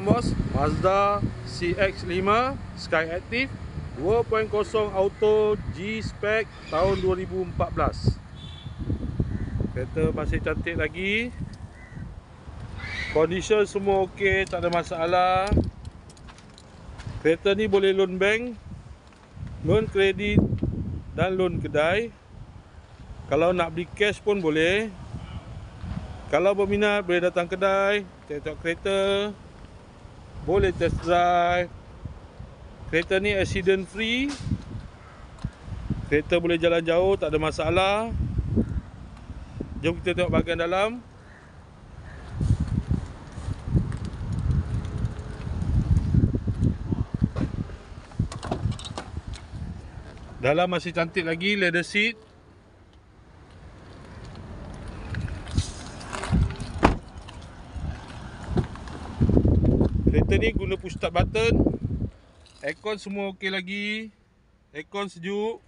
Bos, Mazda CX-5 Sky Active 2.0 auto G-Spec tahun 2014 Kereta masih cantik lagi. Condition semua ok, tak ada masalah. Kereta ni boleh loan bank Loan kredit dan loan kedai. Kalau nak beli cash pun boleh. Kalau berminat boleh datang kedai Tengok kereta boleh test drive. Kereta ni accident free. Kereta boleh jalan jauh tak ada masalah. Jom kita tengok bahagian dalam. Dalam masih cantik lagi leather seat Kereta ni guna push start button. Aircon semua okey lagi. Aircon sejuk